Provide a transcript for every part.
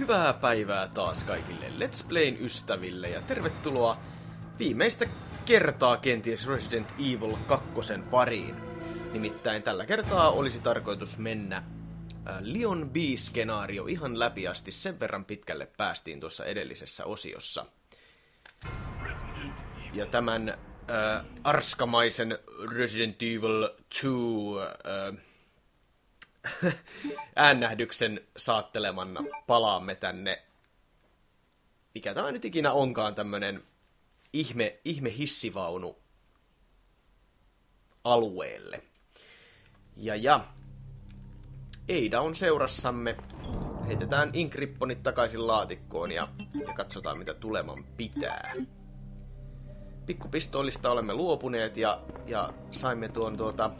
Hyvää päivää taas kaikille Let's Playn ystäville ja tervetuloa viimeistä kertaa kenties Resident Evil 2 pariin. Nimittäin tällä kertaa olisi tarkoitus mennä äh, Leon B-skenaario ihan läpi asti sen verran pitkälle päästiin tuossa edellisessä osiossa. Ja tämän äh, arskamaisen Resident Evil 2 äh, äännähdyksen saattelemanna palaamme tänne, mikä tämä nyt ikinä onkaan tämmönen ihme, ihme hissivaunu alueelle. Ja ja, Eida on seurassamme. Heitetään inkripponit takaisin laatikkoon ja, ja katsotaan mitä tuleman pitää. Pikkupistoolista olemme luopuneet ja, ja saimme tuon tuota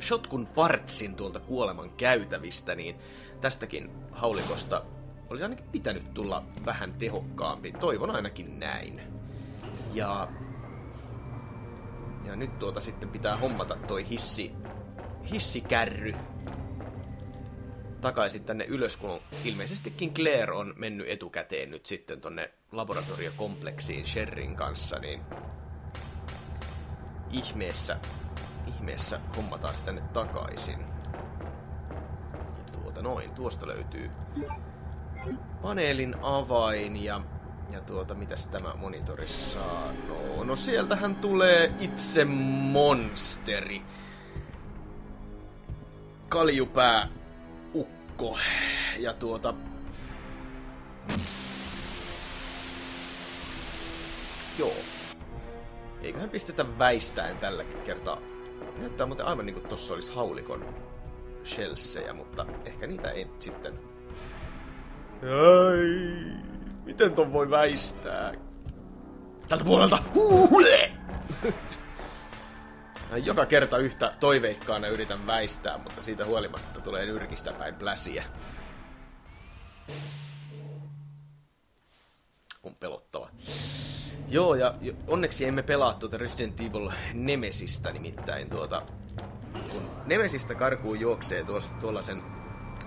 shotkun partsin tuolta kuoleman käytävistä, niin tästäkin haulikosta olisi ainakin pitänyt tulla vähän tehokkaampi. Toivon ainakin näin. Ja, ja nyt tuota sitten pitää hommata toi hissi, hissikärry takaisin tänne ylös, kun ilmeisestikin Claire on mennyt etukäteen nyt sitten tonne laboratoriokompleksiin Sherrin kanssa, niin ihmeessä ihmeessä hommataan tänne takaisin. Ja tuota noin, tuosta löytyy paneelin avain ja, ja tuota, mitäs tämä monitori sanoo? No sieltähän tulee itse monsteri. Kaljupää ukko. Ja tuota... Joo. Eiköhän pistetä väistäen tälläkin kertaa Näyttää muuten aivan niinku tossa olisi haulikon shellsejä, mutta ehkä niitä ei sitten... Ai, miten ton voi väistää? Tältä puolelta! Huuhule! Joka kerta yhtä toiveikkaana yritän väistää, mutta siitä huolimatta tulee nyrkistä päin pläsiä. On pelottava. Joo, ja onneksi emme pelaa tuota Resident Evil Nemesistä nimittäin tuota... Kun Nemesistä karkuu juoksee tuollaisen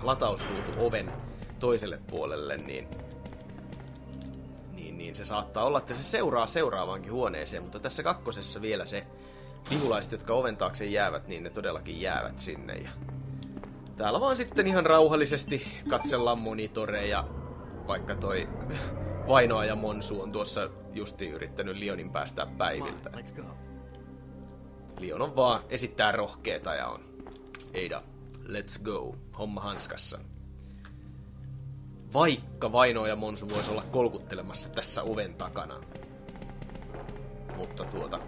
latausruutu oven toiselle puolelle, niin, niin, niin se saattaa olla, että se seuraa seuraavaankin huoneeseen, mutta tässä kakkosessa vielä se vihulaiset, jotka oven taakse jäävät, niin ne todellakin jäävät sinne. Ja täällä vaan sitten ihan rauhallisesti katsellaan monitoreja, vaikka toi Vainoa ja Monsu on tuossa justi yrittänyt Lionin päästää päiviltä. Lion on vaan esittää rohkeeta ja on Eida, let's go, homma hanskassa. Vaikka Vaino ja Monsu voisi olla kolkuttelemassa tässä oven takana. Mutta tuota...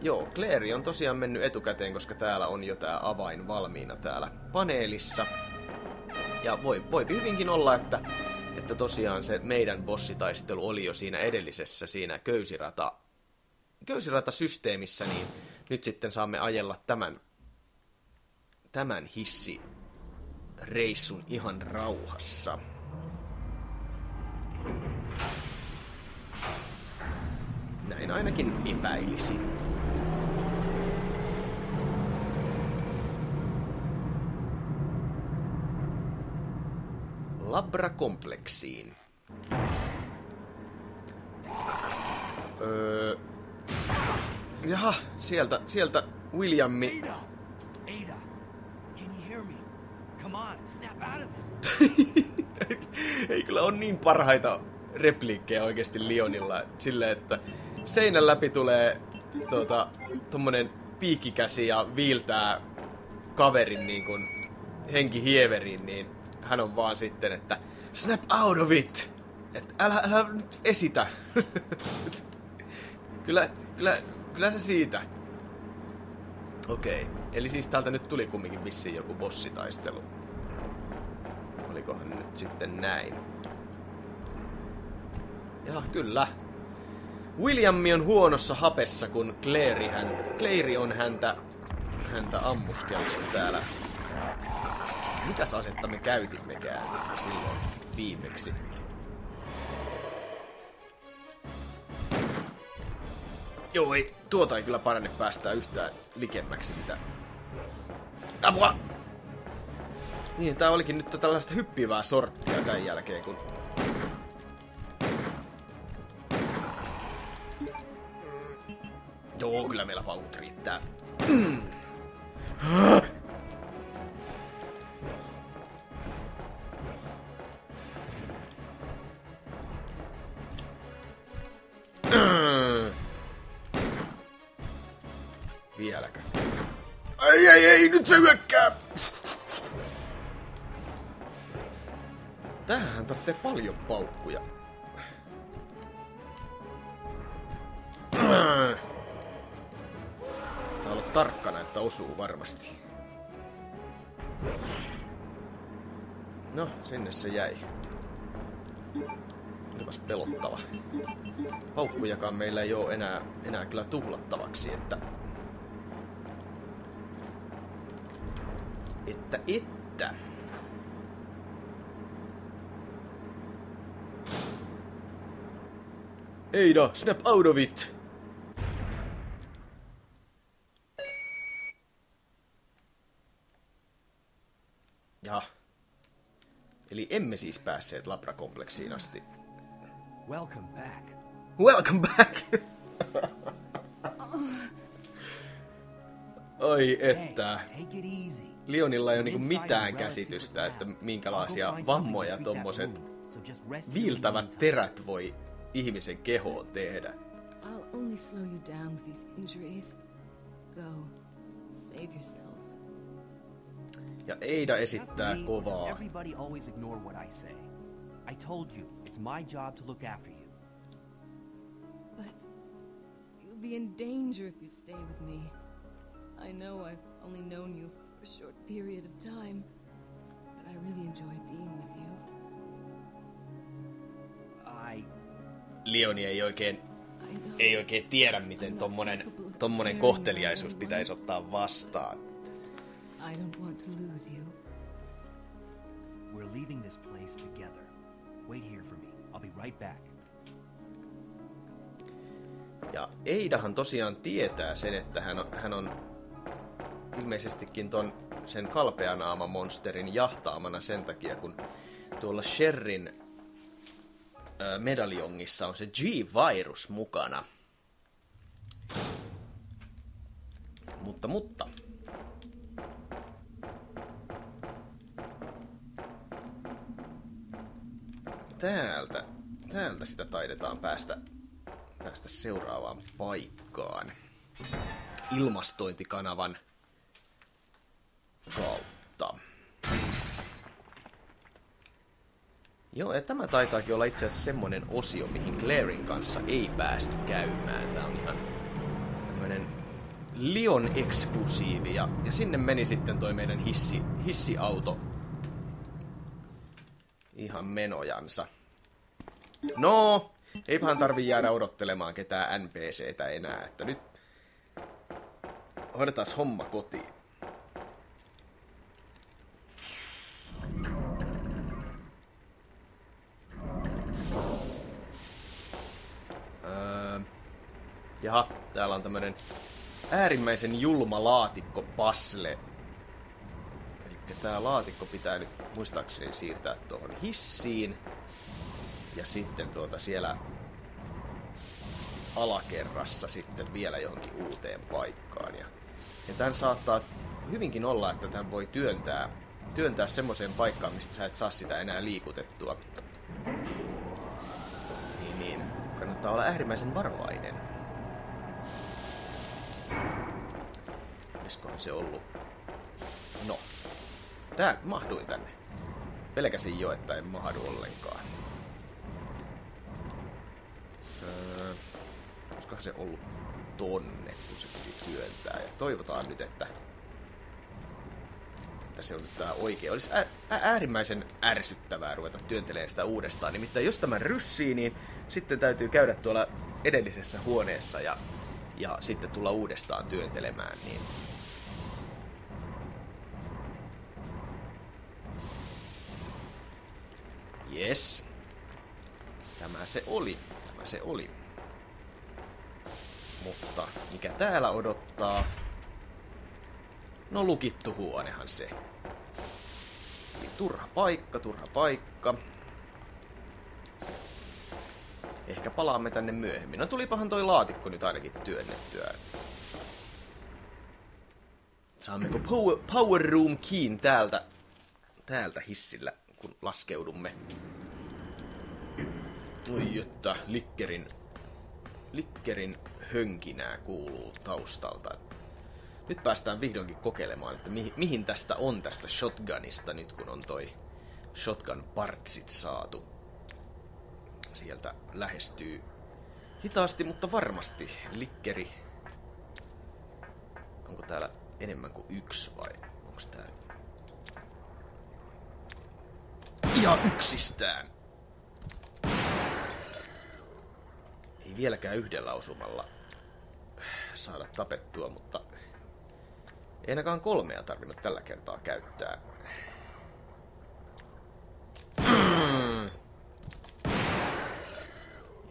Joo, Claire on tosiaan mennyt etukäteen, koska täällä on jo tää avain valmiina täällä paneelissa. Ja voi, voi hyvinkin olla, että, että tosiaan se meidän bossitaistelu oli jo siinä edellisessä, siinä köysirata, köysiratasysteemissä, niin nyt sitten saamme ajella tämän, tämän hissi reissun ihan rauhassa. Näin ainakin epäilisin. Labra-kompleksiin. Öö... Jaha, sieltä, sieltä Williammi... Ada! Ada! Can you hear me? Come on, snap out of it! Ei kyllä on niin parhaita repliikkejä oikeasti Lionilla. Silleen, että seinän läpi tulee tuota, tommonen piikkikäsi ja viiltää kaverin niin kuin henki hieveriin, niin hän on vaan sitten, että snap out of it! Et älä, älä nyt esitä. kyllä, kyllä, kyllä se siitä. Okei. Okay. Eli siis täältä nyt tuli kumminkin vissiin joku bossitaistelu. Olikohan nyt sitten näin? Ja kyllä. William on huonossa hapessa, kun Claire, hän, Claire on häntä, häntä ammuskellut täällä Mitäs asetta me käytimmekään silloin viimeksi? Joo, ei, tuota ei kyllä parane päästää yhtään likemmäksi, mitä, Apua! Niin, tää olikin nyt tällaista hyppivää sorttia tämän jälkeen, kun... Joo, kyllä meillä paut riittää. Vieläkö? Sinne se jäi. Olipas pelottava. Paukkujakaan meillä ei oo enää, enää kyllä tuhlattavaksi, että... Että, että... Eida, snap out of it! Ja. Eli emme siis päässeet Labra-kompleksiin asti. Welcome back. Welcome back! Oi että. Leonilla ei ole niinku mitään käsitystä, että minkälaisia vammoja tommoset viiltävät terät voi ihmisen kehoon tehdä. I'll only slow you down with these injuries. Go. Save yourself. Ja Eida esittää kovaa. Everybody always ignore what I say. I told you, it's my job to look after you. But you'll be in danger if you stay with me. I know I've only known you for a short period of time, but I really enjoy being with you. I Leoni ei oikein, ei oikein tiedä, miten tommonen, tommonen kohteliaisuus pitäisi ottaa vastaan. I don't want to lose you. we're leaving this place together. Wait here for me. I'll be right back. Ja Eidahan tosiaan tietää sen, että hän on, hän on ilmeisestikin ton sen kalpeanaama monsterin jahtaamana sen takia, kun tuolla Sherrin ö, medaljongissa on se G-virus mukana. Mutta, mutta. Täältä, täältä sitä taidetaan päästä päästä seuraavaan paikkaan. Ilmastointikanavan kautta. Joo, ja tämä taitaakin olla itse asiassa semmonen osio, mihin Clairin kanssa ei päästy käymään. Tää on ihan tämmönen Lion eksklusiivi, ja, ja sinne meni sitten toi meidän hissi, hissiauto ihan menojansa. No, eipähän tarvi jäädä odottelemaan ketään NPCtä enää, että nyt hoidetaan homma kotiin. Öö, jaha, täällä on tämmönen äärimmäisen julma laatikko passle. Eli tää laatikko pitää nyt muistaakseni siirtää tuohon hissiin. Ja sitten tuota siellä alakerrassa sitten vielä johonkin uuteen paikkaan. Ja, ja tämän saattaa hyvinkin olla, että tämän voi työntää, työntää semmoiseen paikkaan, mistä sä et saa sitä enää liikutettua. Niin, niin. Kannattaa olla äärimmäisen varovainen. Olisikohan se ollut? No. Tää mahduin tänne. Pelkäsin jo, että en mahdu ollenkaan. Öö, olisikohan se ollut tonne, kun se piti työntää. Ja toivotaan nyt, että, että se on nyt tää oikein. Olisi ää- äärimmäisen ärsyttävää ruveta työntelemään sitä uudestaan. Nimittäin jos tämä ryssii, niin sitten täytyy käydä tuolla edellisessä huoneessa ja, ja sitten tulla uudestaan työntelemään. Niin Yes. Tämä se oli. Tämä se oli. Mutta mikä täällä odottaa? No lukittu huonehan se. Eli turha paikka, turha paikka. Ehkä palaamme tänne myöhemmin. No tulipahan toi laatikko nyt ainakin työnnettyä. Saammeko power, power room keyn täältä, täältä hissillä, kun laskeudumme? Oi että, Likkerin, Likkerin hönkinää kuuluu taustalta. Nyt päästään vihdoinkin kokeilemaan, että mihin, mihin tästä on tästä shotgunista nyt, kun on toi shotgun partsit saatu. Sieltä lähestyy hitaasti, mutta varmasti Likkeri. Onko täällä enemmän kuin yksi vai onko tää ihan yksistään? Ei vieläkään yhdellä osumalla saada tapettua, mutta ei ainakaan kolmea tarvinnut tällä kertaa käyttää.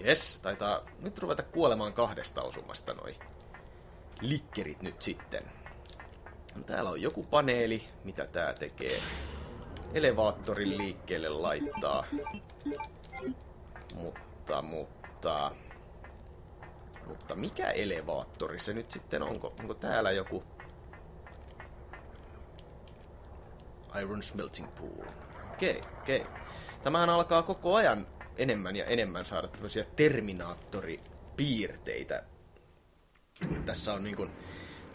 Yes, taitaa nyt ruveta kuolemaan kahdesta osumasta noi likkerit nyt sitten. Täällä on joku paneeli, mitä tää tekee. Elevaattorin liikkeelle laittaa. Mutta, mutta... Mutta mikä elevaattori se nyt sitten onko? Onko täällä joku... Iron Smelting Pool. Okei, okay, okei. Okay. Tämähän alkaa koko ajan enemmän ja enemmän saada tämmöisiä Terminaattori-piirteitä. Tässä on niin kuin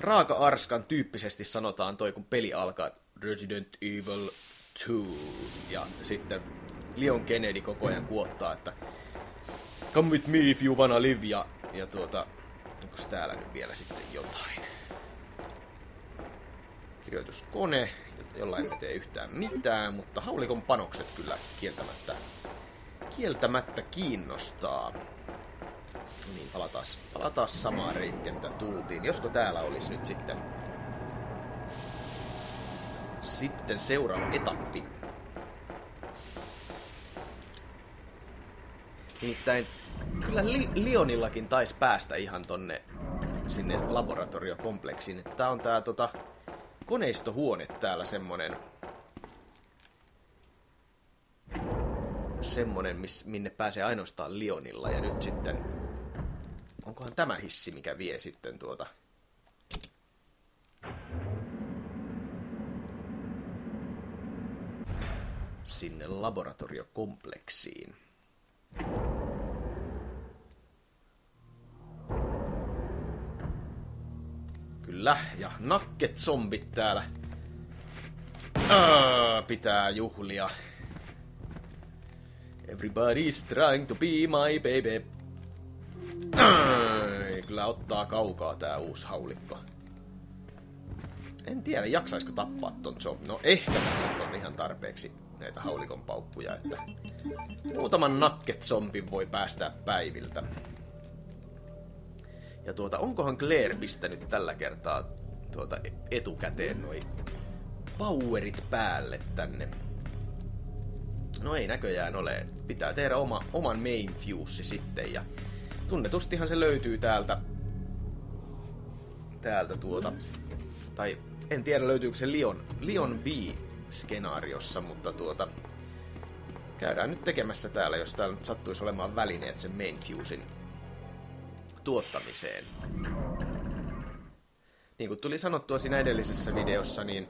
raaka-arskan tyyppisesti sanotaan toi, kun peli alkaa Resident Evil 2. Ja sitten Leon Kennedy koko ajan kuottaa, että Come with me if you wanna live. Ja, ja tuota, onko täällä nyt vielä sitten jotain? Kirjoituskone, jolla emme tee yhtään mitään, mutta haulikon panokset kyllä kieltämättä, kieltämättä kiinnostaa. Niin, palataan, palataan samaan reittiä, mitä tultiin. Josko täällä olisi nyt sitten... Sitten seuraava etappi. Nimittäin kyllä Li- Lionillakin taisi päästä ihan tonne sinne laboratoriokompleksiin. Tää on tää tota, koneistohuone täällä semmonen... Semmonen, miss, minne pääsee ainoastaan Lionilla. Ja nyt sitten onkohan tämä hissi, mikä vie sitten tuota... sinne laboratoriokompleksiin. Kyllä, ja nakket zombit täällä. Aa, pitää juhlia. Everybody's trying to be my baby. Ai, kyllä ottaa kaukaa tää uusi haulikko. En tiedä, jaksaisiko tappaa ton zombie. No ehkä tässä on ihan tarpeeksi näitä haulikon paukkuja, että muutaman nakket zombin voi päästää päiviltä. Ja tuota, onkohan Claire pistänyt tällä kertaa tuota etukäteen noi powerit päälle tänne? No ei näköjään ole. Pitää tehdä oma, oman main fuse sitten ja tunnetustihan se löytyy täältä täältä tuota tai en tiedä löytyykö se Lion, Lion B-skenaariossa, mutta tuota käydään nyt tekemässä täällä, jos täällä nyt sattuisi olemaan välineet sen main fusein tuottamiseen. Niin kuin tuli sanottua siinä edellisessä videossa, niin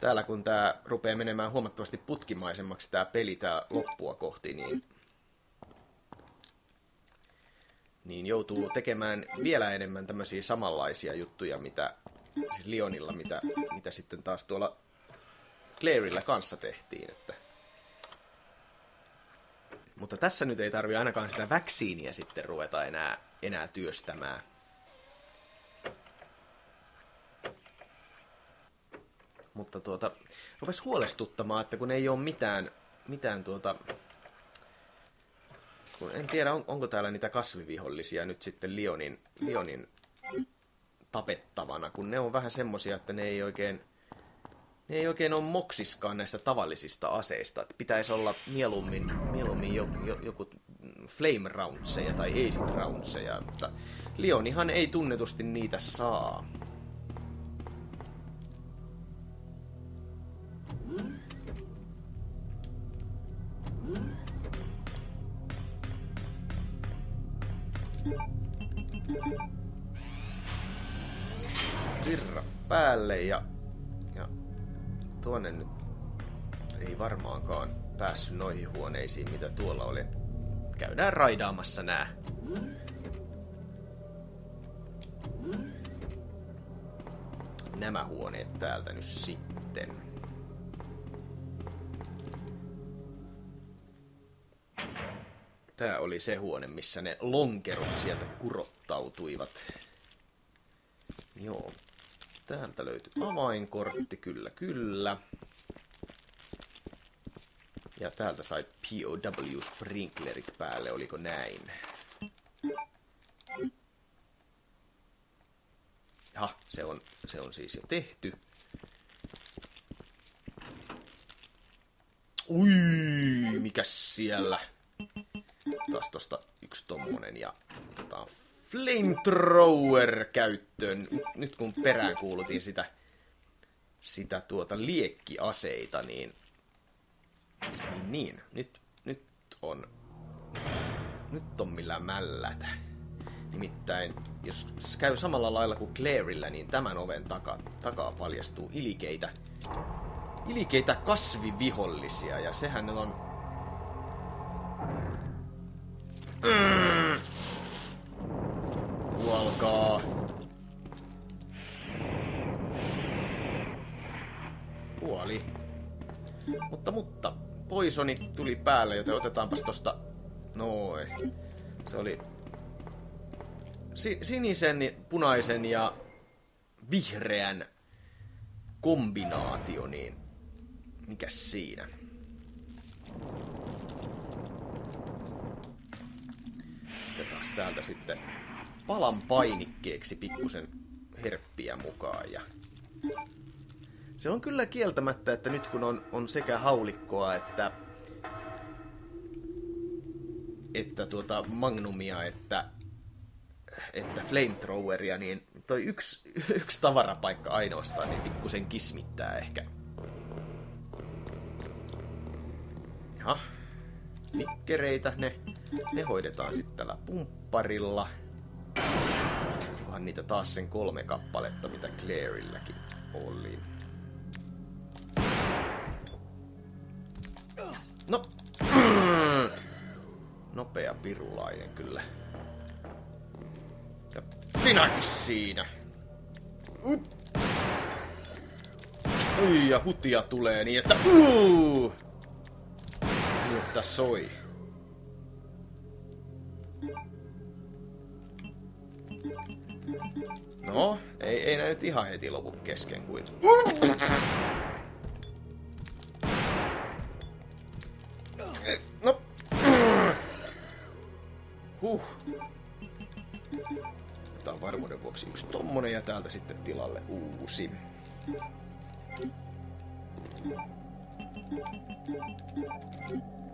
täällä kun tää rupeaa menemään huomattavasti putkimaisemmaksi tää peli tää loppua kohti, niin niin joutuu tekemään vielä enemmän tämmöisiä samanlaisia juttuja, mitä siis Lionilla, mitä, mitä sitten taas tuolla Clairillä kanssa tehtiin. Että. Mutta tässä nyt ei tarvi ainakaan sitä vaksiiniä sitten ruveta enää, enää työstämään. Mutta tuota, rupes huolestuttamaan, että kun ei ole mitään, mitään tuota, kun en tiedä, on, onko täällä niitä kasvivihollisia nyt sitten Lionin, Lionin tapettavana, kun ne on vähän semmosia, että ne ei oikein, ne ei oikein ole moksiskaan näistä tavallisista aseista. Että pitäisi olla mieluummin, mieluummin jo, jo, joku flame roundseja tai acid roundseja, mutta Leonihan ei tunnetusti niitä saa. Thank you. Päälle ja, ja tuonne nyt ei varmaankaan päässyt noihin huoneisiin, mitä tuolla oli. Käydään raidaamassa nää. Nämä huoneet täältä nyt sitten. Tää oli se huone, missä ne lonkerot sieltä kurottautuivat. Joo. Täältä löytyy avainkortti, kyllä, kyllä. Ja täältä sai POW sprinklerit päälle, oliko näin? Jaha, se on, se on siis jo tehty. Ui, mikäs siellä? Taas tosta yksi tommonen ja otetaan flamethrower käyttöön. Nyt kun perään kuulutin sitä, sitä tuota liekkiaseita, niin, niin, niin nyt, nyt on nyt on millä mällätä. Nimittäin, jos käy samalla lailla kuin Clairillä, niin tämän oven takaa, takaa paljastuu ilikeitä, ilikeitä kasvivihollisia, ja sehän on... Mm. Mutta, mutta, poisoni tuli päälle, joten otetaanpas tosta... Noin. Se oli si- sinisen, punaisen ja vihreän kombinaatio, niin mikäs siinä? Otetaan täältä sitten palan painikkeeksi pikkusen herppiä mukaan ja se on kyllä kieltämättä, että nyt kun on, on sekä haulikkoa että että tuota magnumia, että että flamethroweria, niin toi yksi, yksi tavarapaikka ainoastaan, niin pikkusen kismittää ehkä. Ja nikkereitä, ne, ne hoidetaan sitten tällä pumpparilla. Onhan niitä taas sen kolme kappaletta, mitä Clairilläkin oli. No, nopea pirulainen kyllä. Ja sinäkin siinä. Ui, ja hutia tulee niin, että uu! Niin, että soi. No, ei, ei näy nyt ihan heti lopu kesken kuin. Huh. Otetaan varmuuden vuoksi yksi tommonen ja täältä sitten tilalle uusi.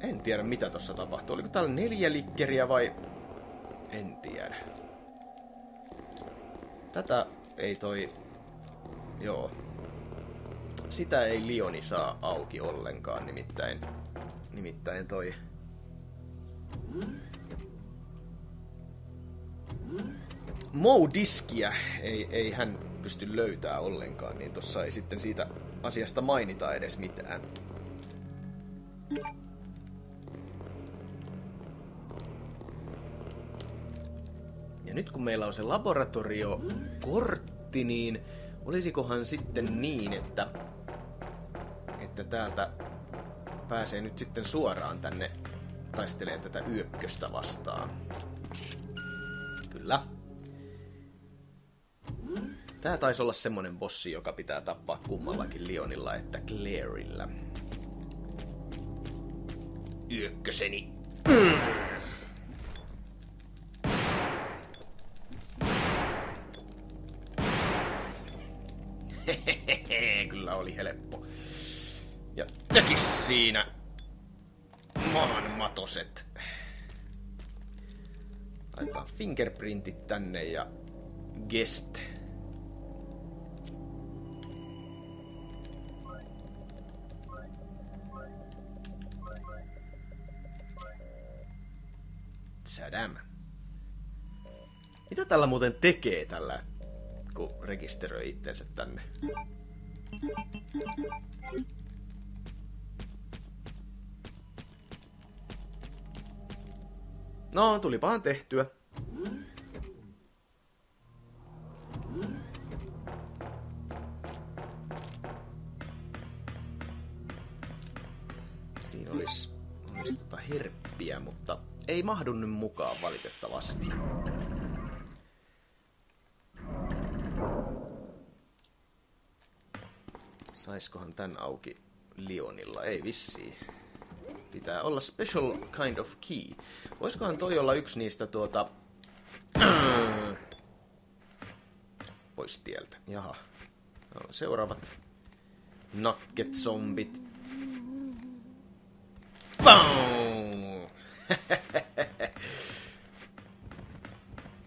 En tiedä mitä tossa tapahtuu. Oliko täällä neljä likkeriä vai... En tiedä. Tätä ei toi... Joo. Sitä ei Lioni saa auki ollenkaan, nimittäin... Nimittäin toi... Mo-diskiä ei, ei hän pysty löytää ollenkaan, niin tossa ei sitten siitä asiasta mainita edes mitään. Ja nyt kun meillä on se laboratoriokortti, niin olisikohan sitten niin, että, että täältä pääsee nyt sitten suoraan tänne taistelee tätä yökköstä vastaan. Tää taisi olla semmonen bossi, joka pitää tappaa kummallakin Lionilla että Clairillä. Yökköseni. Kyllä oli helppo. Ja tekis siinä maan matoset. Laitetaan fingerprintit tänne ja guest. Tällä muuten tekee tällä, kun rekisteröi itsensä tänne? No, tulipahan tehtyä. Siinä olisi, olisi tota herppiä, mutta ei mahdu nyt mukaan valitettavasti. Saiskohan tän auki Lionilla? Ei vissiin. Pitää olla special kind of key. Voisikohan toi olla yksi niistä tuota... Pois tieltä. Jaha. No, seuraavat nakket zombit.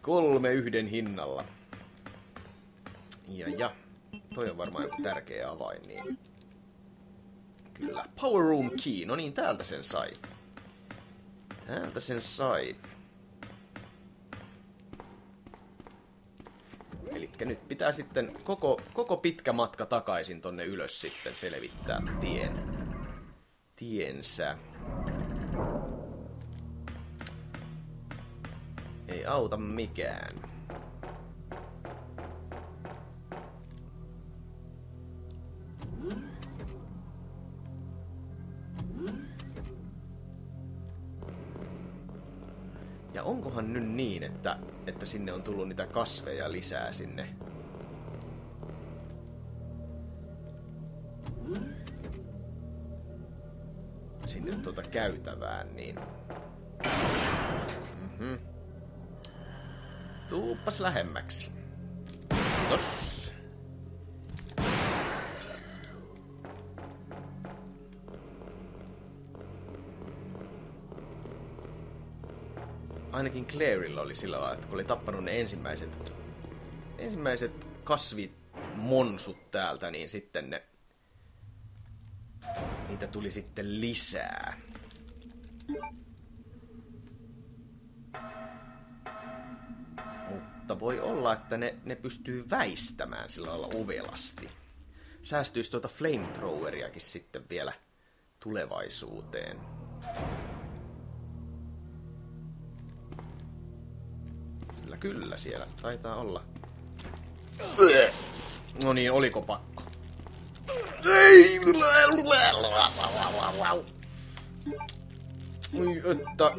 Kolme yhden hinnalla. Ja ja. Toi on varmaan joku tärkeä avain, niin... Kyllä. Power Room Key. No niin, täältä sen sai. Täältä sen sai. Eli nyt pitää sitten koko, koko pitkä matka takaisin tonne ylös sitten selvittää tien. Tiensä. Ei auta mikään. Että, että sinne on tullut niitä kasveja lisää sinne? Sinne tuota käytävään, niin... Mhm. Tuuppas lähemmäksi. Kiitos. Ainakin Clairilla oli sillä lailla, että kun oli tappanut ne ensimmäiset, ensimmäiset kasvimonsut täältä, niin sitten ne, niitä tuli sitten lisää. Mutta voi olla, että ne, ne pystyy väistämään sillä lailla ovelasti. Säästyisi tuota flamethroweriakin sitten vielä tulevaisuuteen. Kyllä siellä. Taitaa olla. No niin, oliko pakko? Ei! Oi, että...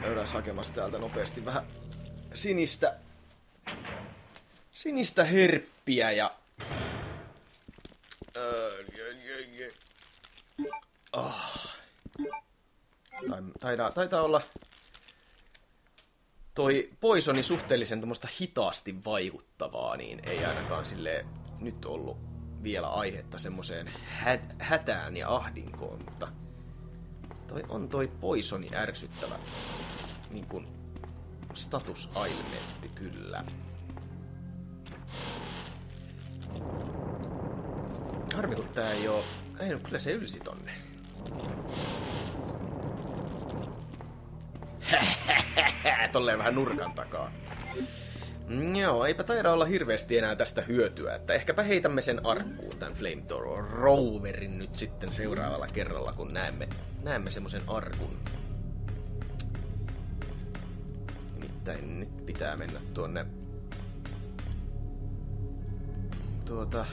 Käydään hakemassa täältä nopeasti vähän sinistä... Sinistä herppiä ja... Öö, Oh. Taitaa, taitaa olla toi poisoni suhteellisen tuommoista hitaasti vaikuttavaa, niin ei ainakaan sille nyt ollut vielä aihetta semmoiseen hä- hätään ja ahdinkoon, mutta toi on toi poisoni ärsyttävä niin kuin statusailementti kyllä. Harmi, kun tää ei oo... Ei, no kyllä se ylsi tonne. Tolleen vähän nurkan takaa. Joo, eipä taida olla hirveästi enää tästä hyötyä, että ehkäpä heitämme sen arkkuun tämän Flamethrower Roverin nyt sitten seuraavalla kerralla, kun näemme, näemme semmoisen arkun. Nimittäin nyt pitää mennä tuonne tuota...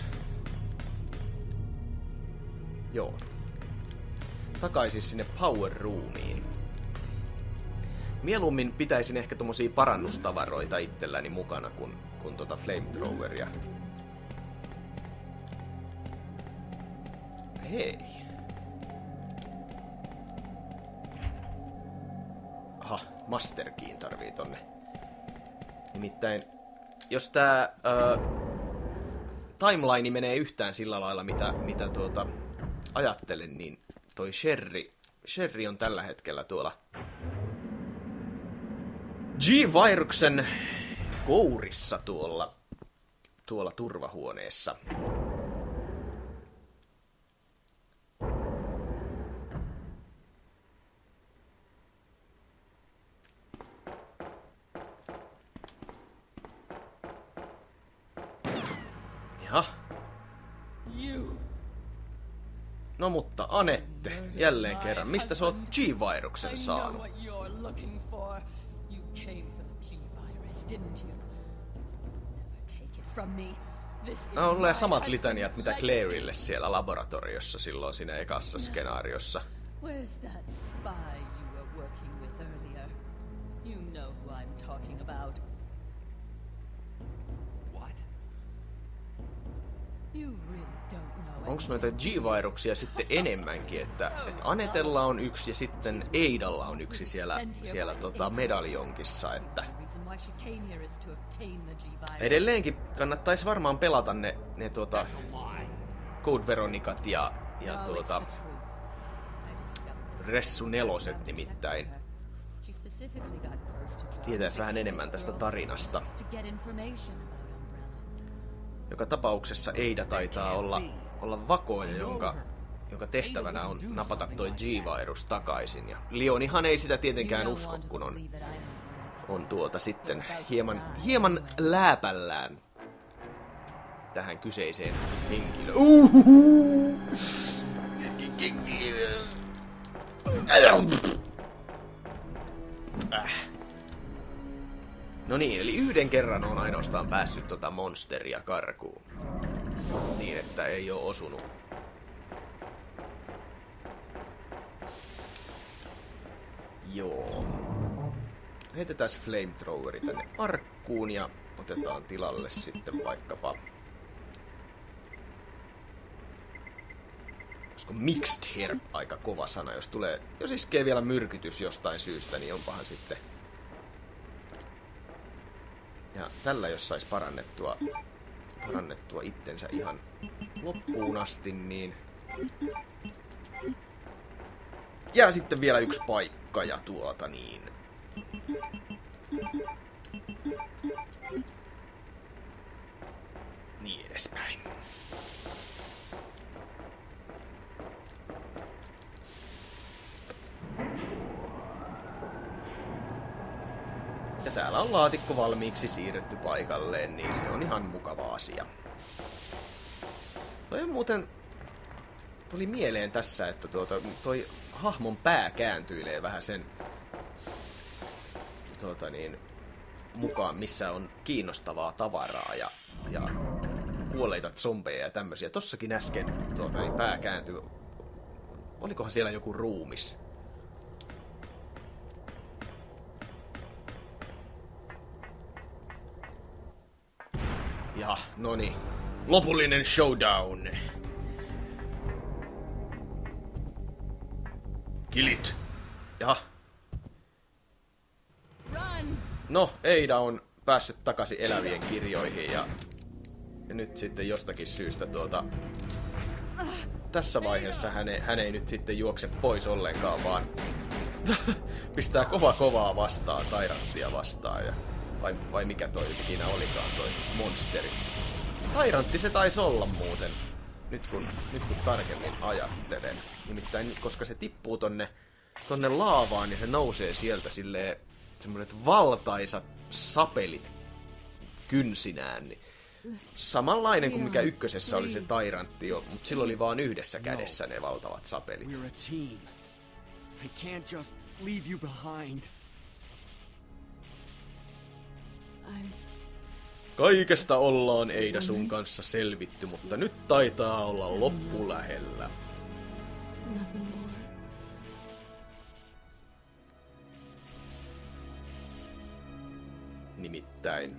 Joo, takaisin sinne Power Roomiin. Mieluummin pitäisin ehkä tommosia parannustavaroita itselläni mukana kuin, kuin tota flamethroweria. Hei. Aha, Master Keyin tarvii tonne. Nimittäin, jos tää uh, timeline menee yhtään sillä lailla, mitä, mitä tuota, ajattelen, niin toi Sherry, Sherry on tällä hetkellä tuolla G-Viruksen kourissa tuolla, tuolla turvahuoneessa. Jaha. You. No mutta Anette, jälleen kerran. Mistä sä oot G-viruksen saanut? No, tulee my samat litaniat, mitä legacy. Clairille siellä laboratoriossa silloin siinä ekassa skenaariossa. Where's that spy you were working with earlier? You know who I'm talking about. What? You really don't. Onko noita G-viruksia sitten enemmänkin, että, että Anetella on yksi ja sitten Eidalla on yksi siellä, siellä tota medaljonkissa, että edelleenkin kannattaisi varmaan pelata ne, ne tuota. Code Veronicat ja, ja it's tuota Ressu neloset nimittäin. Tietäis vähän enemmän tästä tarinasta. Joka tapauksessa Eida taitaa olla, olla vakoja, jonka, jonka tehtävänä on napata toi G-virus takaisin. Ja Leonihan ei sitä tietenkään usko, kun on, on tuota sitten hieman, hieman lääpällään tähän kyseiseen henkilöön. Äh. No niin, eli yhden kerran on ainoastaan päässyt tota monsteria karkuun. Niin, että ei ole osunut. Joo. Heitetään flamethroweri tänne arkkuun ja otetaan tilalle sitten vaikkapa... Olisiko mixed herb aika kova sana, jos tulee... Jos iskee vielä myrkytys jostain syystä, niin onpahan sitten... Ja tällä jos sais parannettua, parannettua itsensä ihan loppuun asti, niin... Ja sitten vielä yksi paikka ja tuota niin... Niin edespäin. Täällä on laatikko valmiiksi siirretty paikalleen, niin se on ihan mukava asia. Toi on muuten... Tuli mieleen tässä, että tuota, toi hahmon pää kääntyilee vähän sen tuota niin, mukaan, missä on kiinnostavaa tavaraa ja, ja kuolleita zombeja ja tämmösiä. Tossakin äsken tuota, niin pää kääntyi. Olikohan siellä joku ruumis? Ja, no niin. Lopullinen showdown. Kilit. Ja, Run! no, Eida on päässyt takaisin elävien kirjoihin ja, ja nyt sitten jostakin syystä tuota... Tässä vaiheessa hän ei, hän ei nyt sitten juokse pois ollenkaan, vaan pistää kova kovaa vastaan, Tyranttia vastaan. Ja, vai, vai mikä toi nyt ikinä olikaan toi monsteri. Tyrantti se taisi olla muuten, nyt kun, nyt kun tarkemmin ajattelen. Nimittäin, koska se tippuu tonne, tonne laavaan, niin se nousee sieltä silleen semmoiset valtaisat sapelit kynsinään. Niin samanlainen kuin mikä ykkösessä oli se Tyrantti jo, mutta sillä oli vaan yhdessä kädessä ne valtavat sapelit. We're a team. I can't just leave you behind. Kaikesta ollaan Eida sun kanssa selvitty, mutta nyt taitaa olla loppu lähellä. Nimittäin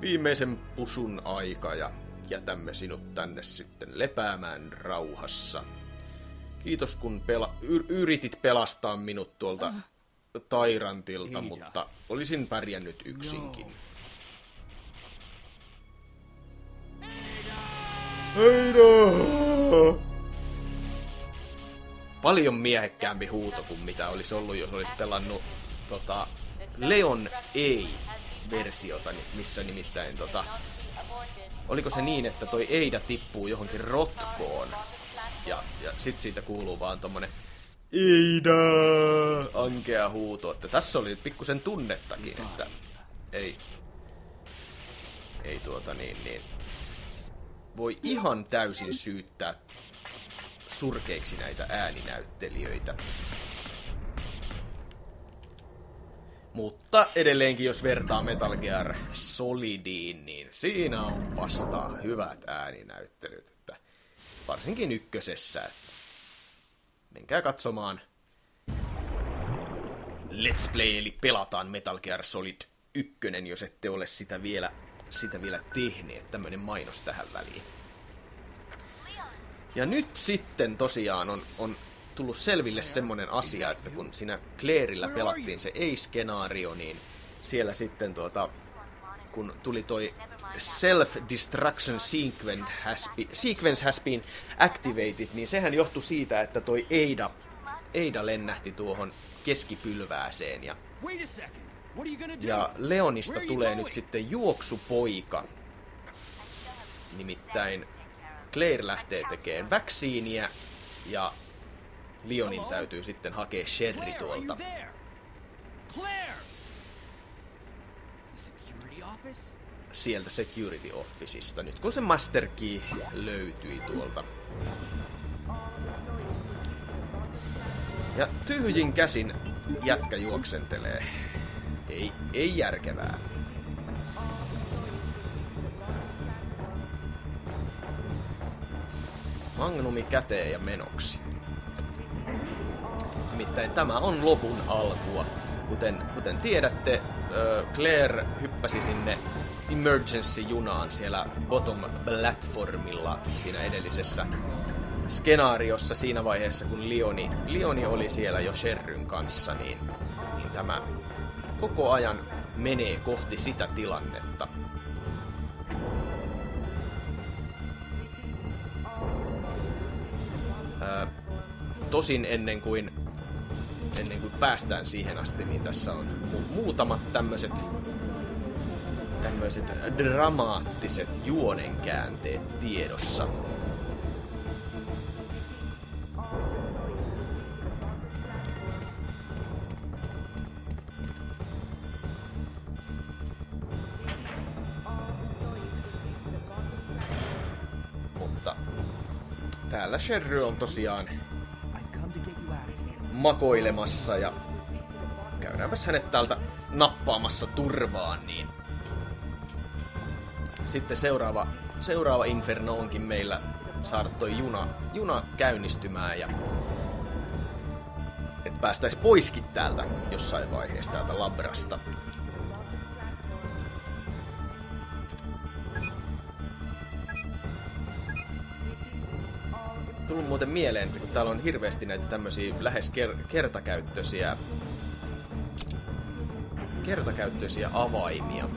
viimeisen pusun aika ja jätämme sinut tänne sitten lepäämään rauhassa. Kiitos kun pela- y- yritit pelastaa minut tuolta Tairantilta, mutta olisin pärjännyt yksinkin. Eida! Paljon miehekkäämpi huuto kuin mitä olisi ollut, jos olisi pelannut tota, Leon Ei-versiota, missä nimittäin tota, oliko se niin, että toi Eida tippuu johonkin rotkoon ja, ja sit siitä kuuluu vaan tommonen Eida! Ankea huuto, että tässä oli pikkusen tunnettakin, että ei, ei tuota niin, niin voi ihan täysin syyttää surkeiksi näitä ääninäyttelijöitä. Mutta edelleenkin, jos vertaa Metal Gear Solidiin, niin siinä on vasta hyvät ääninäyttelyt. Että varsinkin ykkösessä. Menkää katsomaan Let's Play, eli pelataan Metal Gear Solid 1, jos ette ole sitä vielä, sitä vielä tehneet. Tämmönen mainos tähän väliin. Ja nyt sitten tosiaan on, on tullut selville semmonen asia, että kun siinä Clairillä pelattiin se ei-skenaario, niin siellä sitten tuota, kun tuli toi self-destruction sequence has, been, sequence has been activated, niin sehän johtui siitä, että toi Eida, Eida lennähti tuohon keskipylvääseen ja, ja Leonista tulee nyt sitten juoksupoika. Nimittäin Claire lähtee tekemään vaksiiniä ja Leonin täytyy sitten hakea Sherry tuolta. Sieltä Security Officeista, nyt kun se Master Key löytyi tuolta. Ja tyhjin käsin jätkä juoksentelee. Ei, ei järkevää. Magnumi käteen ja menoksi. Nimittäin tämä on lopun alkua. Kuten, kuten tiedätte, Claire hyppäsi sinne emergency-junaan siellä bottom platformilla siinä edellisessä skenaariossa siinä vaiheessa, kun Lioni, Lioni oli siellä jo Sherryn kanssa, niin, niin tämä koko ajan menee kohti sitä tilannetta. Ää, tosin ennen kuin ennen kuin päästään siihen asti, niin tässä on mu- muutamat tämmöiset tämmöiset dramaattiset juonenkäänteet tiedossa. Mutta täällä Sherry on tosiaan makoilemassa ja käydäänpäs hänet täältä nappaamassa turvaan, niin sitten seuraava, seuraava Inferno onkin meillä saada toi juna, juna käynnistymään ja että päästäis poiskin täältä jossain vaiheessa täältä labrasta. tullut muuten mieleen, että kun täällä on hirveästi näitä tämmöisiä lähes ker- kertakäyttöisiä kertakäyttöisiä avaimia.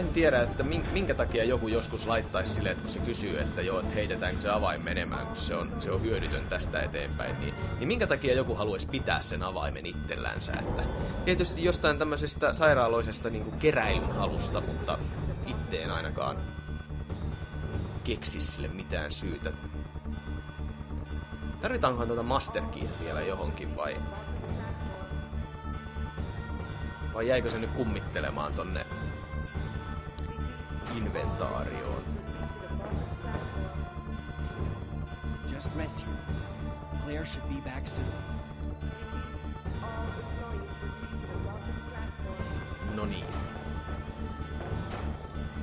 En tiedä, että minkä takia joku joskus laittaisi silleen, että kun se kysyy, että joo, että heitetäänkö se avain menemään, kun se on, se on hyödytön tästä eteenpäin, niin, niin minkä takia joku haluaisi pitää sen avaimen itsellänsä, että tietysti jostain tämmöisestä sairaaloisesta niin keräilyn halusta, mutta itteen ainakaan keksi sille mitään syytä. Tarvitaankohan tuota Master Keytä vielä johonkin vai... Vai jäikö se nyt kummittelemaan tonne inventaarioon? Just rest here. Claire should be back soon. No niin.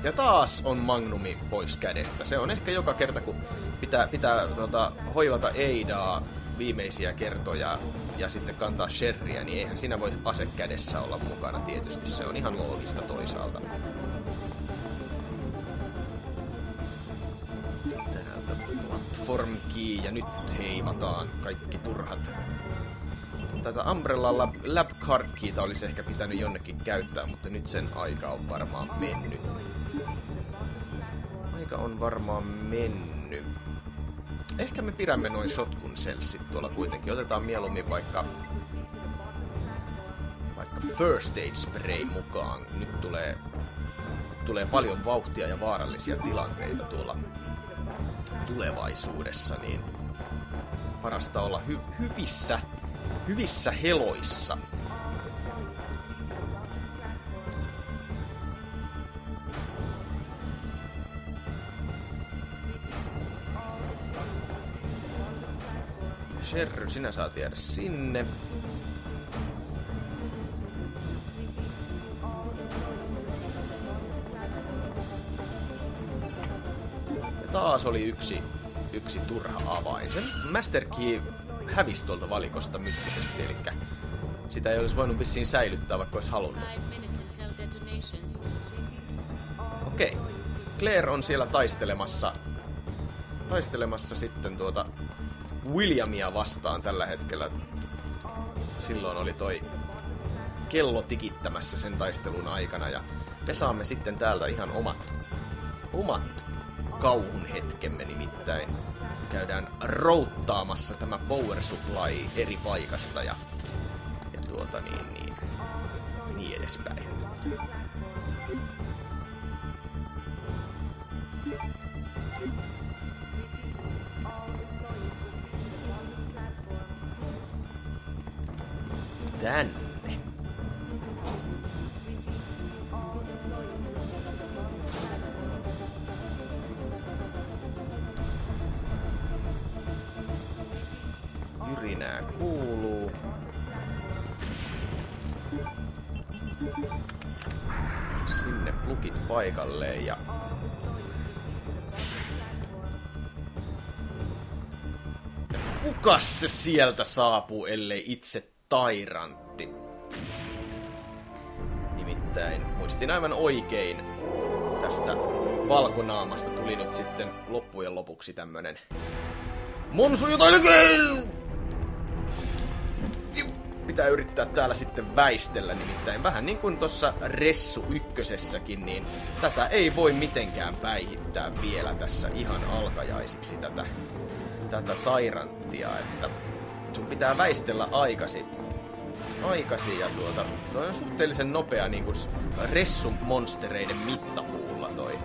Ja taas on Magnumi pois kädestä. Se on ehkä joka kerta, kun pitää, pitää tota, hoivata Eidaa viimeisiä kertoja ja sitten kantaa Sherryä, niin eihän siinä voi ase kädessä olla mukana tietysti. Se on ihan loogista toisaalta. Platform key ja nyt heivataan kaikki turhat tätä Umbrella Lab, Lab Card Keyta olisi ehkä pitänyt jonnekin käyttää, mutta nyt sen aika on varmaan mennyt. Aika on varmaan mennyt. Ehkä me pidämme noin shotgun cellsit tuolla kuitenkin. Otetaan mieluummin vaikka vaikka first aid spray mukaan. Nyt tulee, tulee paljon vauhtia ja vaarallisia tilanteita tuolla tulevaisuudessa, niin parasta olla hy- hyvissä, hyvissä heloissa. Sherry, sinä saat jäädä sinne. Taas oli yksi, yksi turha avain. Sen Master Key hävisi tuolta valikosta mystisesti, eli sitä ei olisi voinut vissiin säilyttää, vaikka olisi halunnut. Okei. Claire on siellä taistelemassa, taistelemassa sitten tuota Williamia vastaan tällä hetkellä. Silloin oli toi kello tikittämässä sen taistelun aikana ja me saamme sitten täältä ihan omat, omat kauhun hetkemme nimittäin. Käydään routtaamassa tämä power supply eri paikasta ja, ja tuota niin, niin, niin edespäin. Jyrinää kuuluu. Sinne plukit paikalleen ja Kukas se sieltä saapuu, ellei itse Tairantti. Nimittäin muistin aivan oikein tästä valkonaamasta tuli nyt sitten loppujen lopuksi tämmönen Monsu jotain Pitää yrittää täällä sitten väistellä nimittäin. Vähän niin kuin tuossa Ressu ykkösessäkin, niin tätä ei voi mitenkään päihittää vielä tässä ihan alkajaisiksi tätä, tätä Tairanttia, että sun pitää väistellä aikasi aikasi ja tuota, toi on suhteellisen nopea niinku ressun monstereiden mittapuulla toi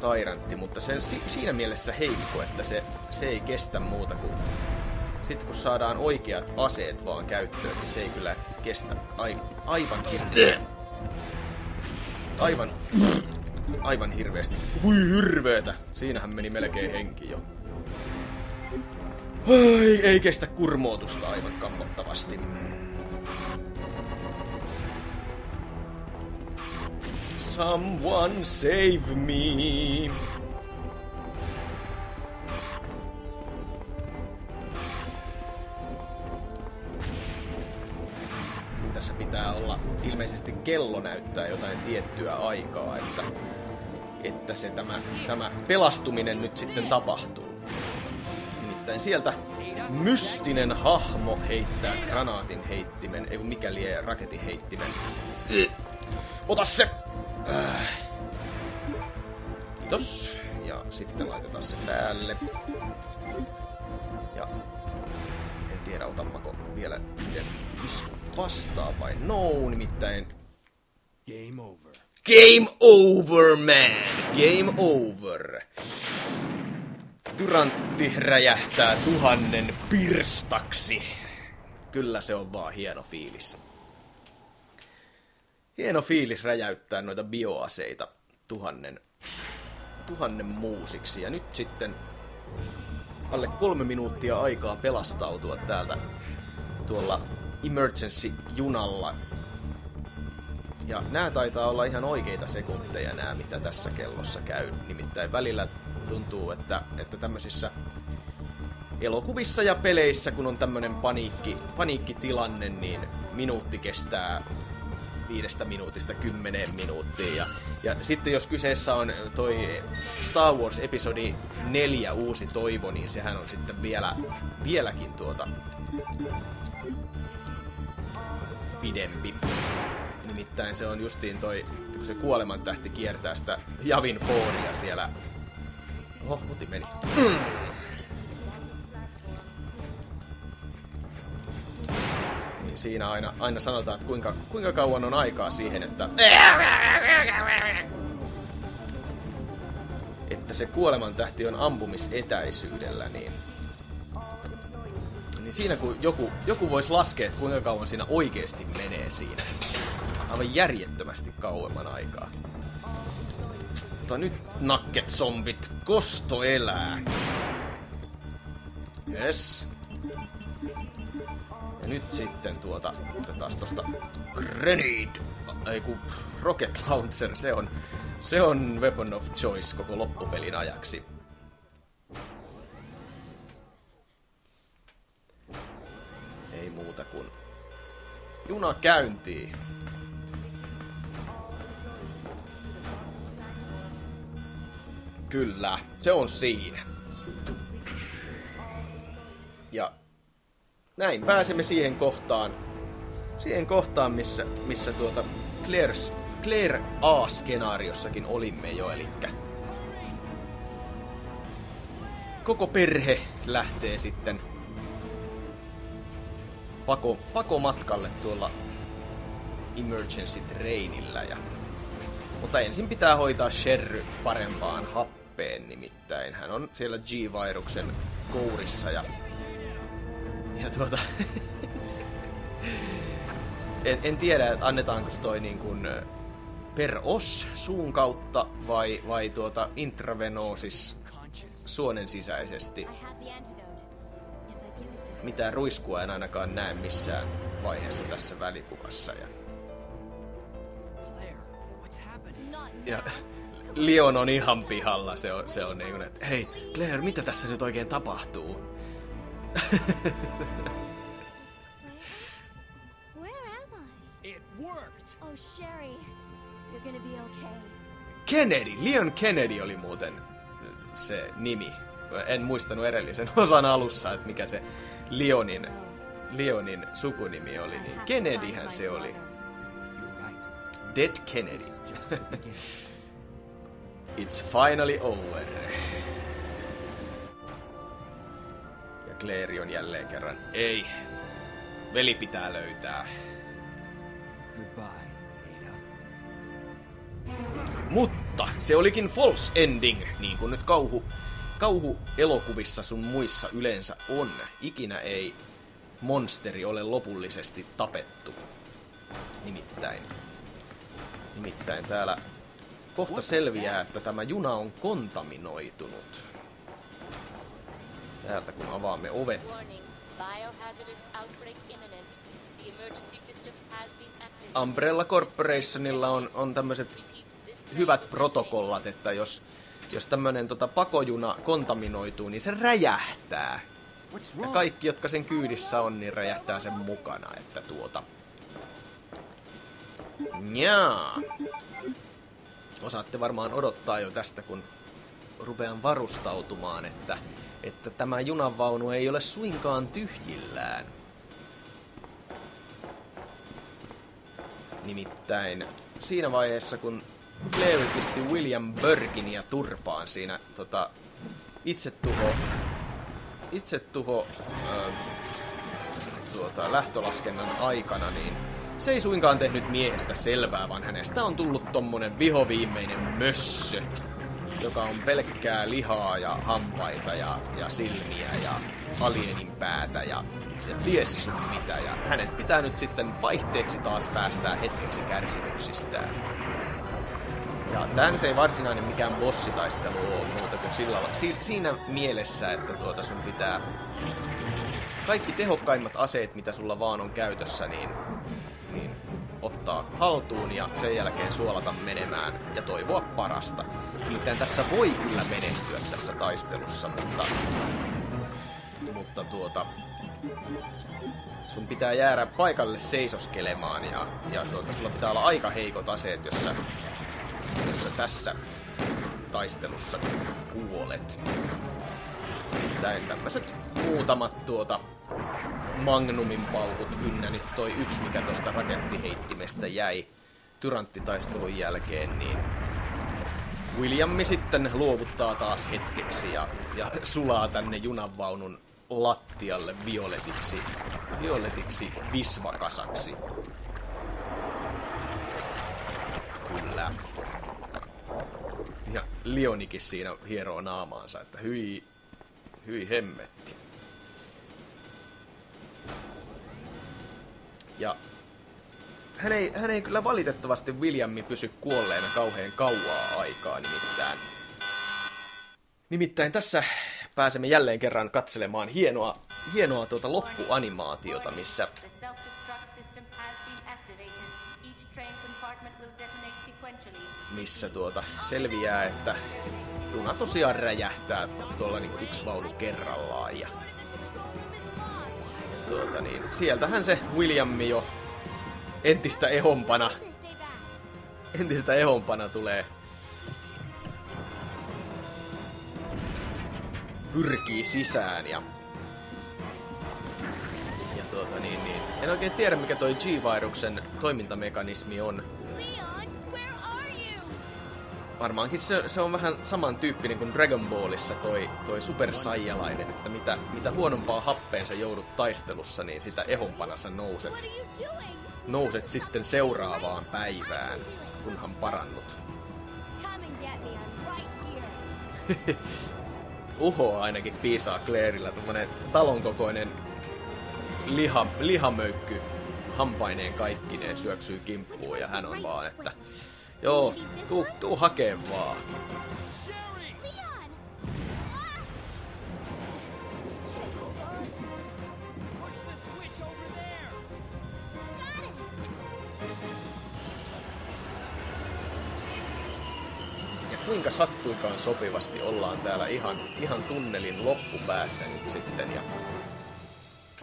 Tairantti, mutta se on si- siinä mielessä heikko, että se, se ei kestä muuta kuin sitten kun saadaan oikeat aseet vaan käyttöön, niin se ei kyllä kestä ai- aivan hirveästi. Aivan, aivan hirveästi. Hui hirveetä. Siinähän meni melkein henki jo. Ai, ei kestä kurmootusta aivan kammottavasti. Someone save me. Tässä pitää olla, ilmeisesti kello näyttää jotain tiettyä aikaa, että, että se tämä, tämä pelastuminen nyt sitten tapahtuu. Nimittäin sieltä mystinen hahmo heittää granaatin heittimen, ei mikä lie raketin heittimen. Ota se! Äh. Kiitos. Ja sitten laitetaan se päälle. Ja en tiedä otammako vielä yhden iskun vastaan vai no, nimittäin Game over. Game over, man! Game over. Durantti räjähtää tuhannen pirstaksi. Kyllä se on vaan hieno fiilis. Hieno fiilis räjäyttää noita bioaseita tuhannen, tuhannen muusiksi. Ja nyt sitten alle kolme minuuttia aikaa pelastautua täältä tuolla emergency-junalla. Ja nämä taitaa olla ihan oikeita sekunteja nämä, mitä tässä kellossa käy. Nimittäin välillä tuntuu, että, että tämmöisissä elokuvissa ja peleissä, kun on tämmönen paniikki, paniikkitilanne, niin minuutti kestää viidestä minuutista kymmeneen minuuttiin. Ja, ja sitten jos kyseessä on toi Star Wars episodi 4 uusi toivo, niin sehän on sitten vielä, vieläkin tuota pidempi. Nimittäin se on justiin toi, kun se kuolemantähti kiertää sitä Javin Fooria siellä Oho, muti meni. Niin siinä aina, aina sanotaan, että kuinka, kuinka kauan on aikaa siihen, että... Että se kuolemantähti on ampumisetäisyydellä, niin... Niin siinä kun joku, joku voisi laskea, että kuinka kauan siinä oikeasti menee siinä. Aivan järjettömästi kauemman aikaa. Mutta nyt nakket zombit, kosto elää. Yes. Ja nyt sitten tuota, otetaan tosta Grenade, ei kun Rocket Launcher, se on, se on weapon of choice koko loppupelin ajaksi. Ei muuta kuin juna käyntiin. Kyllä, se on siinä. Ja näin pääsemme siihen kohtaan, siihen kohtaan, missä, missä tuota Claire's, Claire A-skenaariossakin olimme jo, eli koko perhe lähtee sitten pako, pakomatkalle tuolla emergency trainillä. Ja... Mutta ensin pitää hoitaa Sherry parempaan happeen nimittäin. Hän on siellä G-viruksen kourissa ja ja tuota... en, en tiedä, että annetaanko toi niin kuin per os suun kautta vai, vai tuota intravenosis suonen sisäisesti. Mitään ruiskua en ainakaan näe missään vaiheessa tässä välikuvassa. Ja, ja Leon on ihan pihalla. Se on, se on niin kuin, että hei, Claire, mitä tässä nyt oikein tapahtuu? Where am I? It worked! Oh, Sherry, you're gonna be okay. Kennedy, Leon Kennedy oli muuten se nimi. En muistanut edellisen osan alussa, että mikä se Leonin, Leonin sukunimi oli, niin Kennedyhän se oli. Dead Kennedy. It's finally over. Ja Claire on jälleen kerran. Ei. Veli pitää löytää. Goodbye, Ada. Mutta se olikin false ending, niin kuin nyt kauhu, kauhu-elokuvissa sun muissa yleensä on. Ikinä ei monsteri ole lopullisesti tapettu. Nimittäin. Nimittäin täällä kohta selviää, että tämä juna on kontaminoitunut. Täältä kun avaamme ovet. Umbrella Corporationilla on, on tämmöiset hyvät protokollat, että jos, jos tämmönen tota pakojuna kontaminoituu, niin se räjähtää. Ja kaikki, jotka sen kyydissä on, niin räjähtää sen mukana, että tuota... Jaa. Osaatte varmaan odottaa jo tästä, kun rupean varustautumaan, että, että tämä junanvaunu ei ole suinkaan tyhjillään. Nimittäin siinä vaiheessa, kun Claire pisti William Burkinia turpaan siinä tota, itsetuho, itsetuho ö, tuota, lähtölaskennan aikana, niin se ei suinkaan tehnyt miehestä selvää, vaan hänestä on tullut tommonen vihoviimeinen mössö, joka on pelkkää lihaa ja hampaita ja, ja silmiä ja alienin päätä ja, ja ties sun mitä. Ja hänet pitää nyt sitten vaihteeksi taas päästää hetkeksi kärsimyksistään. Ja tää nyt ei varsinainen mikään bossitaistelu ole muuta kuin sillä si- siinä mielessä, että tuota sun pitää kaikki tehokkaimmat aseet, mitä sulla vaan on käytössä, niin, niin ottaa haltuun ja sen jälkeen suolata menemään ja toivoa parasta. Nimittäin tässä voi kyllä menehtyä tässä taistelussa, mutta, mutta tuota, sun pitää jäädä paikalle seisoskelemaan ja, ja tuota, sulla pitää olla aika heikot aseet, jos sä, jos sä tässä taistelussa kuolet. Nimittäin tämmöiset muutamat tuota Magnumin paukut ynnä nyt toi yksi, mikä tosta rakettiheittimestä jäi tyranttitaistelun jälkeen, niin Williammi sitten luovuttaa taas hetkeksi ja, ja sulaa tänne junanvaunun lattialle violetiksi, violetiksi visvakasaksi. Kyllä. Leonikin siinä hieroo naamaansa, että hyi, hyi hemmetti. Ja hän ei, hän ei kyllä valitettavasti Williami pysy kuolleena kauhean kauaa aikaa nimittäin. Nimittäin tässä pääsemme jälleen kerran katselemaan hienoa, hienoa tuota loppuanimaatiota, missä missä tuota selviää, että juna tosiaan räjähtää tuolla niin yksi vaunu kerrallaan. Ja, tuota niin, sieltähän se William jo entistä ehompana, entistä ehompana tulee pyrkii sisään ja ja tuota niin, niin en oikein tiedä mikä toi G-viruksen toimintamekanismi on. Varmaankin se, se on vähän samantyyppinen kuin Dragon Ballissa toi, toi Super Saiyalainen, että mitä, mitä huonompaa happeen sä joudut taistelussa, niin sitä ehompana sä nouset, nouset sitten seuraavaan päivään, kunhan parannut. Uho ainakin piisaa Clairillä, tommonen talonkokoinen liha, lihamöykky hampaineen kaikkineen syöksyy kimppuun ja hän on vaan, että joo, tuu, tuu hakee vaan. Leon! Push the switch over there! Got it! Ja kuinka sattuikaan sopivasti ollaan täällä ihan, ihan tunnelin loppupäässä nyt sitten ja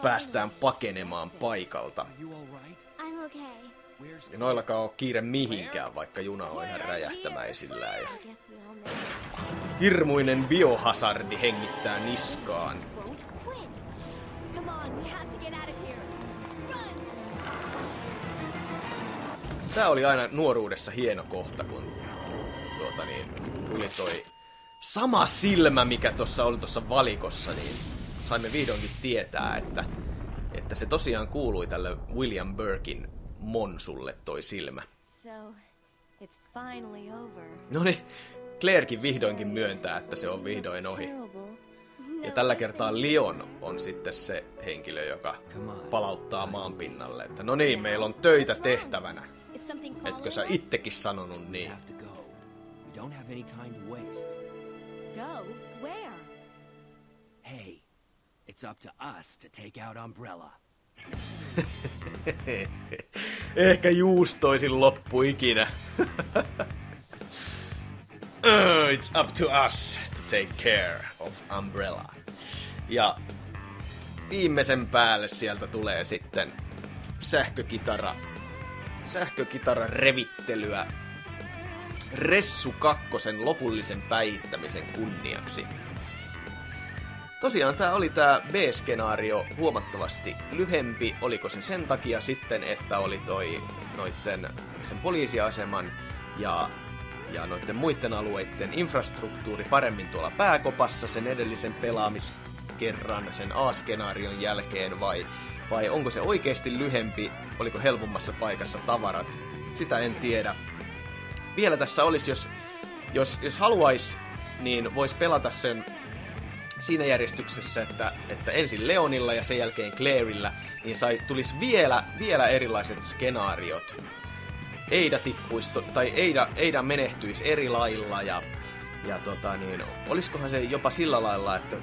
päästään pakenemaan paikalta. I'm okay. Ja noillakaan on kiire mihinkään, vaikka juna on ihan räjähtämäisillään. Ja hirmuinen biohazardi hengittää niskaan. Tää oli aina nuoruudessa hieno kohta, kun tuota niin, tuli toi sama silmä, mikä tuossa oli tuossa valikossa, niin saimme vihdoinkin tietää, että, että se tosiaan kuului tälle William Burkin Monsulle toi silmä. So, it's finally over. No niin, Clairekin vihdoinkin myöntää, että se on vihdoin ohi. Ja tällä kertaa Leon on sitten se henkilö, joka palauttaa maan pinnalle. Että no niin, meillä on töitä tehtävänä. Etkö sä us? ittekin sanonut niin? Go? Where? Hey, it's up to us to take out Umbrella. Ehkä juustoisin loppu ikinä. Oh, It's up to us to take care of Umbrella. Ja viimeisen päälle sieltä tulee sitten sähkökitara, sähkökitaran revittelyä Ressu kakkosen lopullisen päihittämisen kunniaksi. Tosiaan tämä oli tämä B-skenaario huomattavasti lyhempi. Oliko se sen takia sitten, että oli toi noitten sen poliisiaseman ja, ja noitten muiden alueiden infrastruktuuri paremmin tuolla pääkopassa sen edellisen pelaamiskerran sen A-skenaarion jälkeen vai, vai onko se oikeasti lyhempi, oliko helpommassa paikassa tavarat, sitä en tiedä. Vielä tässä olisi, jos, jos, jos haluaisi, niin voisi pelata sen siinä järjestyksessä, että, että ensin Leonilla ja sen jälkeen Clairillä, niin sai, tulisi vielä, vielä erilaiset skenaariot. Eida tippuisi, tai Eida, Eida menehtyisi eri lailla ja, ja tota niin, olisikohan se jopa sillä lailla, että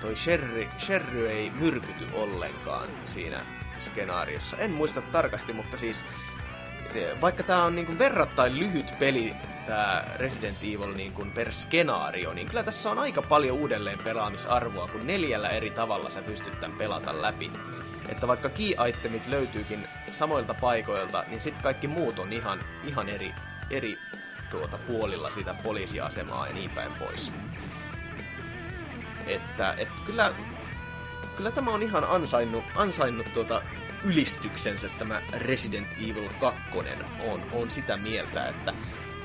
toi Sherry, Sherry ei myrkyty ollenkaan siinä skenaariossa. En muista tarkasti, mutta siis vaikka tämä on niinku verrattain lyhyt peli, tämä Resident Evil niinku per skenaario, niin kyllä tässä on aika paljon uudelleen pelaamisarvoa, kun neljällä eri tavalla sä pystyt tämän pelata läpi. Että vaikka key itemit löytyykin samoilta paikoilta, niin sitten kaikki muut on ihan, ihan eri, eri tuota, puolilla sitä poliisiasemaa ja niin päin pois. Että et kyllä, kyllä tämä on ihan ansainnut, ansainnut tuota ylistyksensä tämä Resident Evil 2 on, on sitä mieltä, että,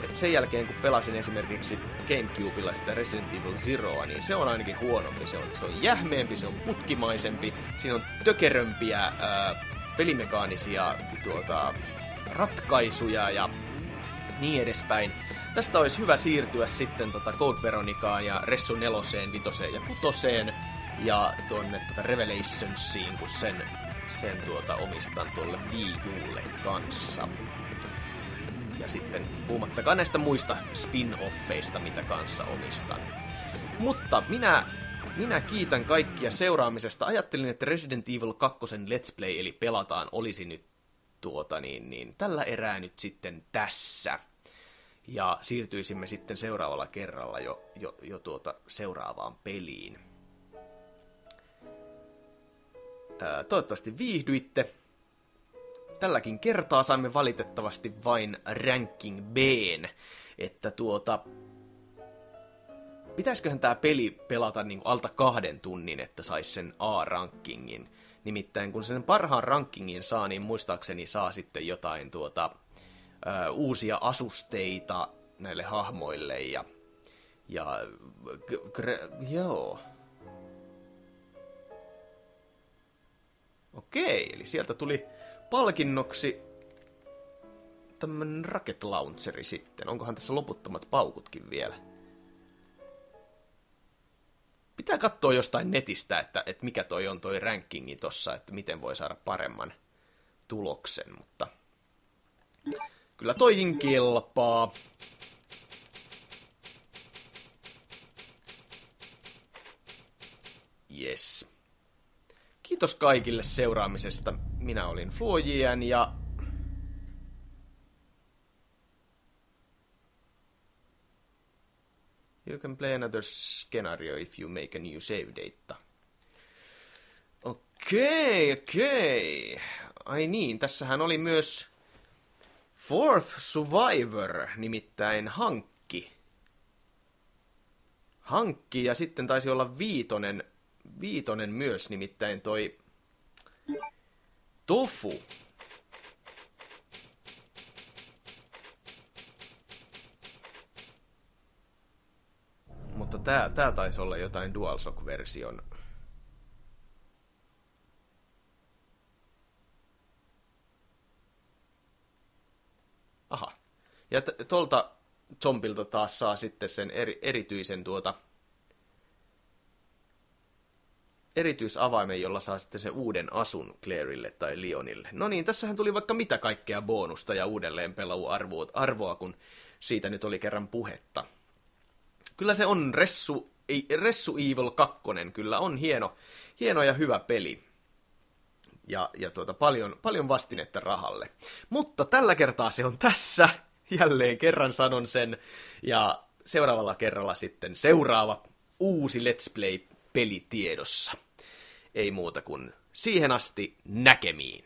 että sen jälkeen kun pelasin esimerkiksi Gamecubella sitä Resident Evil Zeroa, niin se on ainakin huonompi. Se on, se on jähmeempi, se on putkimaisempi, siinä on tökerömpiä ää, pelimekaanisia tuota, ratkaisuja ja niin edespäin. Tästä olisi hyvä siirtyä sitten tota Code Veronicaan ja Ressu neloseen, vitoseen ja kutoseen ja tuonne tota Revelationsiin, kun sen, sen tuota omistan tuolle Wii kanssa. Ja sitten puhumattakaan näistä muista spin-offeista, mitä kanssa omistan. Mutta minä minä kiitän kaikkia seuraamisesta. Ajattelin, että Resident Evil 2 Let's Play, eli pelataan, olisi nyt tuota niin, niin tällä erää nyt sitten tässä. Ja siirtyisimme sitten seuraavalla kerralla jo, jo, jo tuota seuraavaan peliin. Toivottavasti viihdyitte. Tälläkin kertaa saimme valitettavasti vain ranking B, että tuota, pitäisiköhän tämä peli pelata niin alta kahden tunnin, että saisi sen A-rankingin. Nimittäin kun sen parhaan rankingin saa, niin muistaakseni saa sitten jotain tuota, ö, uusia asusteita näille hahmoille ja, ja joo. Okei, eli sieltä tuli palkinnoksi tämmönen rocket launcheri sitten. Onkohan tässä loputtomat paukutkin vielä? Pitää katsoa jostain netistä, että, että mikä toi on toi rankingi tossa, että miten voi saada paremman tuloksen, mutta kyllä toikin kelpaa. Yes. Kiitos kaikille seuraamisesta. Minä olin Fluojian ja You can play another scenario if you make a new save data. Okei, okay, okei. Okay. Ai niin, tässähän oli myös Fourth Survivor, nimittäin hankki. Hankki, ja sitten taisi olla viitonen, viitonen myös, nimittäin toi Tofu. Mutta tää, tää taisi olla jotain DualShock-version. Aha. Ja t- tuolta zombilta taas saa sitten sen eri, erityisen tuota erityisavaimen, jolla saa sitten sen uuden asun Clairille tai Lionille. No niin, tässähän tuli vaikka mitä kaikkea bonusta ja uudelleen arvoa, kun siitä nyt oli kerran puhetta. Kyllä se on Ressu, Ressu Evil 2, kyllä on hieno, hieno ja hyvä peli. Ja, ja tuota, paljon, paljon vastinetta rahalle. Mutta tällä kertaa se on tässä. Jälleen kerran sanon sen. Ja seuraavalla kerralla sitten seuraava uusi Let's Play pelitiedossa. Ei muuta kuin siihen asti näkemiin.